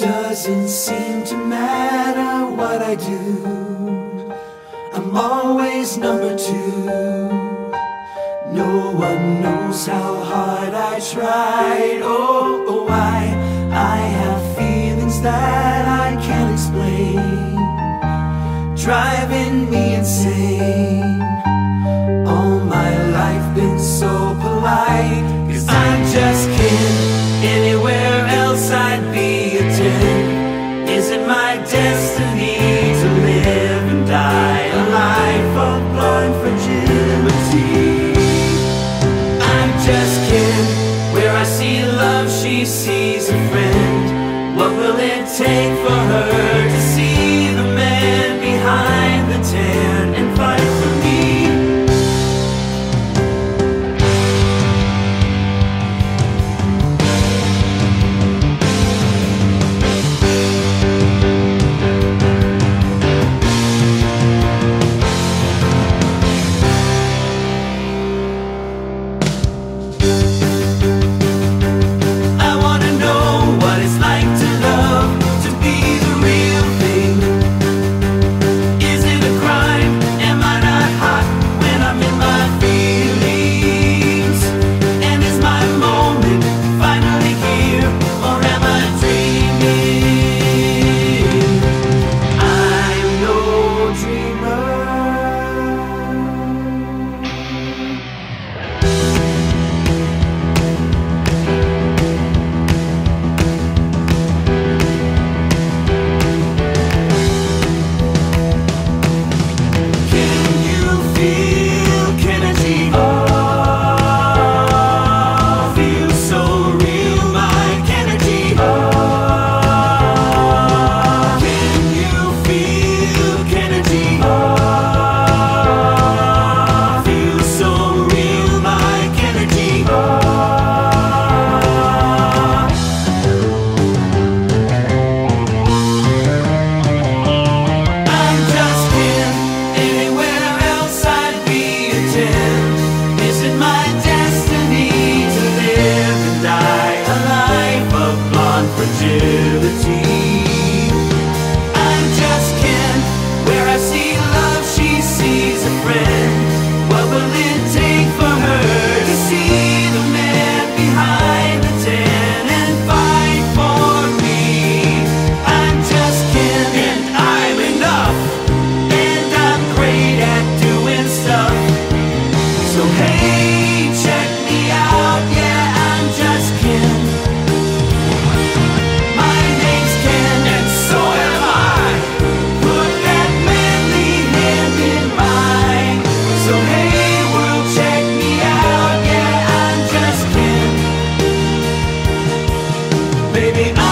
doesn't seem to matter what I do. I'm always number two. No one knows how hard I tried. Oh, oh, I, I have feelings that I can't explain, driving me insane. sees a friend, what will it take? me